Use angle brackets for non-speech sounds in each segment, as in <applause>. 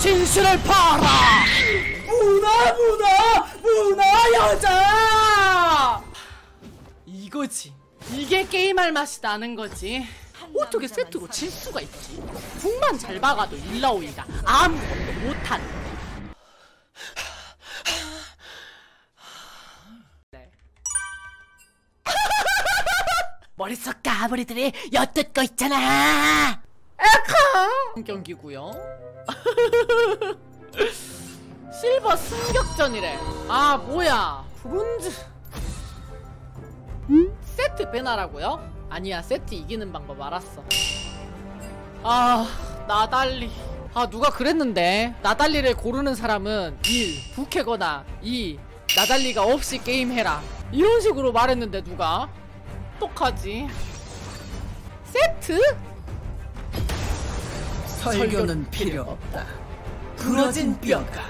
진실을 봐라. 문화 문화 문화 여자! 이거지. 이게 게임할 맛이 나는 거지. 어떻게 세트로 질 수가 있지? 궁만 잘 박아도 일라오이가 아무것도 네. 머릿속 까불이들이 엿듣고 있잖아 에카 경기고요. <laughs> 실버 승격전이래. 아 뭐야. 브론즈. 세트 빼나라고요? 아니야 세트 이기는 방법 알았어. 아 나달리. 아 누가 그랬는데? 나달리를 고르는 사람은 1. 북해거나 2. 나달리가 없이 게임해라. 이런 식으로 말했는데 누가? 똑하지. 세트? 설교는 필요 없다. 부러진 뼈가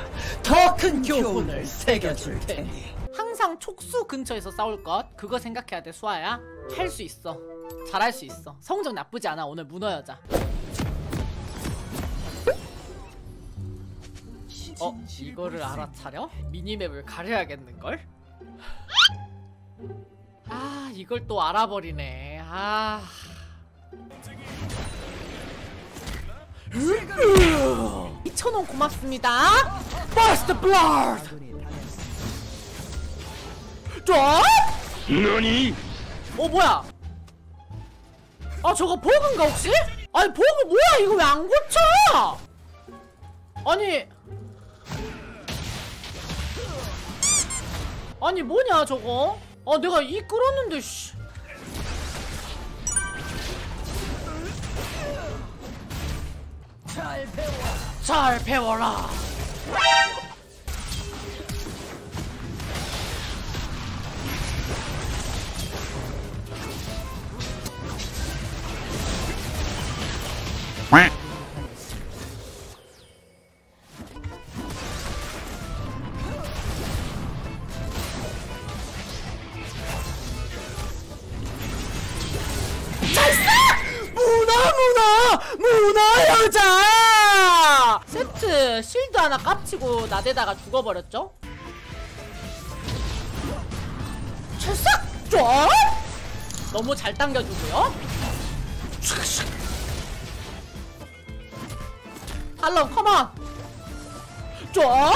더 큰 교훈을 새겨줄 테니. 항상 촉수 근처에서 싸울 것 그거 생각해야 돼 수아야. 할 수 있어. 잘할 수 있어. 성적 나쁘지 않아 오늘 문어 여자. 어 이거를 알아차려? 미니맵을 가려야겠는걸? 아 이걸 또 알아버리네. 아 2,000원 고맙습니다 First Blood 쫙? 너니? 어 뭐야? 아 저거 버그인가 혹시? 아니 버그 뭐야 이거 왜 안 고쳐? 아니 아니 뭐냐 저거? 아 내가 이 끌었는데 씨. 잘배 세트 실드 하나 깝치고 나대다가 죽어버렸죠? 철싹 쫙 너무 잘 당겨주고요. 탈론 컴온! 쫙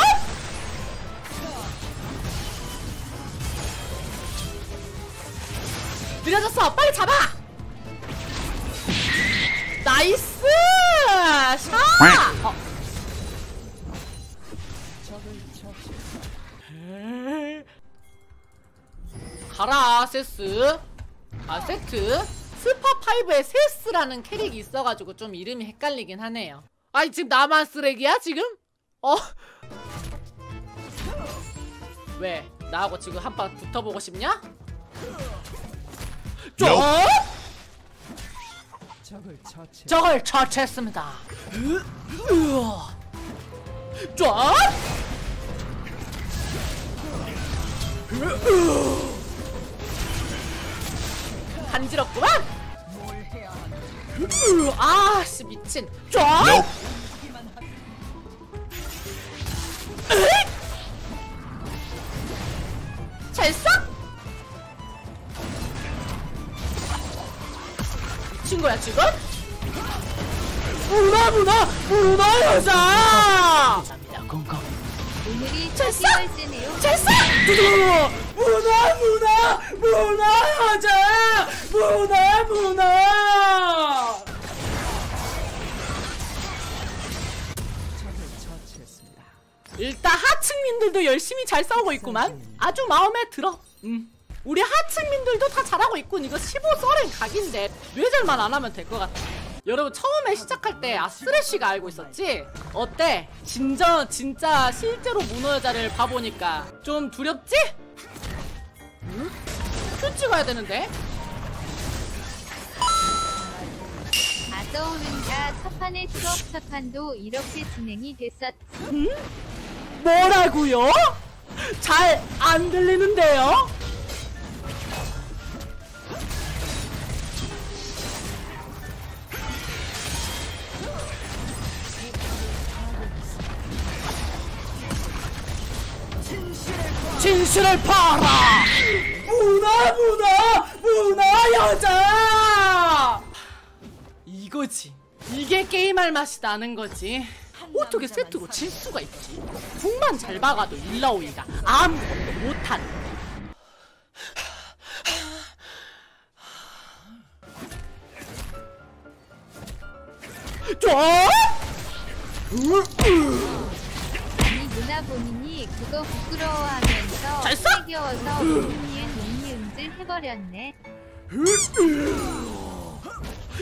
느려졌어. 빨리 잡아! Nice! Shot! 가라 세스 아 세트 스파5에 세스라는 캐릭이 있어가지고 좀 이름이 헷갈리긴 하네요 아니 지금 나만 쓰레기야 지금? 어? 왜? 나하고 지금 한판 붙어보고 싶냐? 쪽! 적을 처치. 저걸 처치했습니다. 쫙! 간지럽구만. 아씨 미친. 쫙! 잘 써? 미친 거야 지금? 문화 문화 문화 여자! 오늘이 쳤어? 12월째네요. 됐어! 문화 문화 문화 여자! 문화 문화! 일단 하층민들도 열심히 잘 싸우고 있구만. 아주 마음에 들어. 음. 우리 하층민들도 다 잘하고 있군. 이거 15 썰은 각인데 뇌절만 안 하면 될 것 같아. 여러분 처음에 시작할 때 아스레쉬가 알고 있었지? 어때? 진짜 진짜 실제로 문어 여자를 봐보니까 좀 두렵지? 응? 큐 찍어야 되는데? 아까우는가 첫 판의 추억 첫 판도 이렇게 진행이 됐었지. 뭐라고요? 잘 안 들리는데요? 진실을 봐라. 문화 문화 문화 여자. 이거지. 이게 게임할 맛이 나는 거지. 어떻게 세트로 질 수가 있지? 궁만 잘 박아도 일라오이가 아무것도 못하는 자! 아니 누나 본인이 그거 부끄러워하면서 잘 써? 귀여워서 본인이 동의 음질 해버렸네.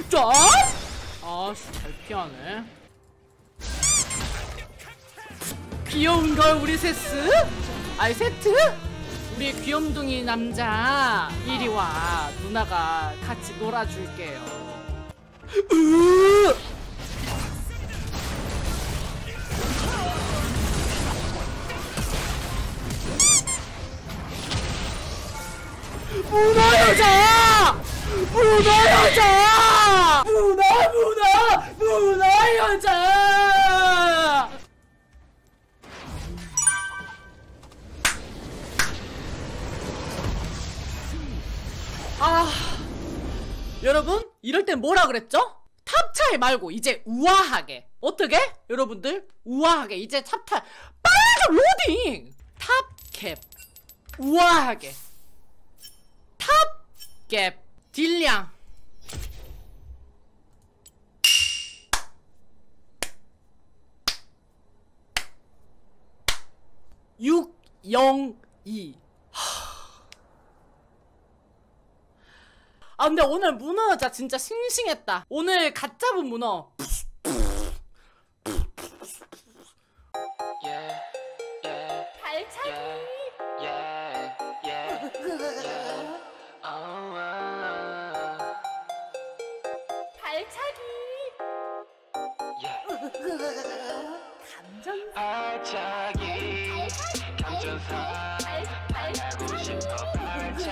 자! 아씨, 잘 피하네. 귀여운 걸 우리 세스? 아이 세트? 우리 귀염둥이 남자 이리 와 누나가 같이 놀아줄게요. 문화 여자! 문화! 문화 문화 문화 여자! 아 여러분 이럴 땐 뭐라 그랬죠? 탑 차이 말고 이제 우아하게 어떻게? 여러분들 우아하게 이제 탑차 좀 로딩 탑캡 우아하게 탑갭 딜량. (602) 아 근데 오늘 문어 여자 진짜 싱싱했다. 오늘 갓 잡은 문어 time.